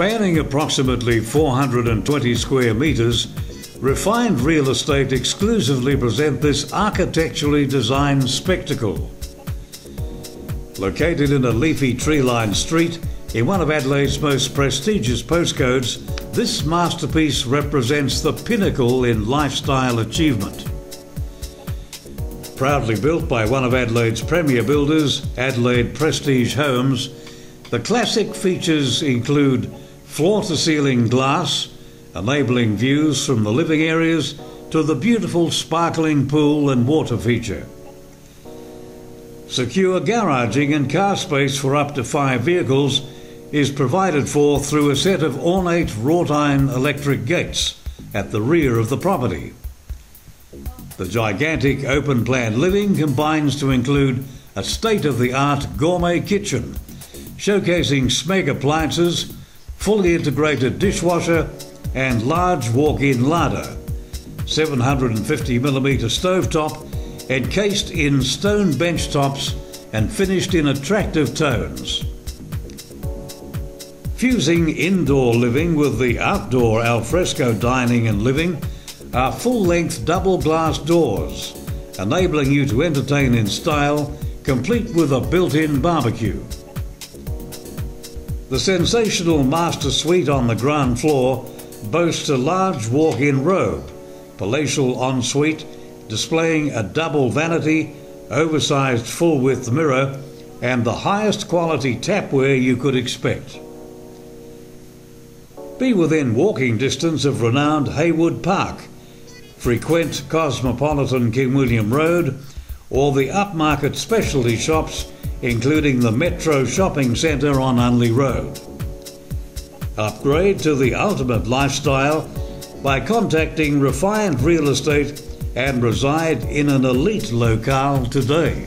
Spanning approximately 420 square metres, refined real estate exclusively present this architecturally designed spectacle. Located in a leafy tree-lined street in one of Adelaide's most prestigious postcodes, this masterpiece represents the pinnacle in lifestyle achievement. Proudly built by one of Adelaide's premier builders, Adelaide Prestige Homes, the classic features include floor to ceiling glass, enabling views from the living areas to the beautiful sparkling pool and water feature. Secure garaging and car space for up to five vehicles is provided for through a set of ornate wrought iron electric gates at the rear of the property. The gigantic open plan living combines to include a state of the art gourmet kitchen, showcasing Smeg appliances, fully integrated dishwasher, and large walk in larder, 750mm stovetop, encased in stone bench tops and finished in attractive tones. Fusing indoor living with the outdoor alfresco dining and living are full length double glass doors, enabling you to entertain in style, complete with a built in barbecue. The sensational master suite on the ground floor boasts a large walk in robe, palatial ensuite displaying a double vanity, oversized full width mirror, and the highest quality tapware you could expect. Be within walking distance of renowned Heywood Park, frequent cosmopolitan King William Road, or the upmarket specialty shops, including the Metro Shopping Centre on Unley Road. Upgrade to the ultimate lifestyle by contacting Refined Real Estate and reside in an elite locale today.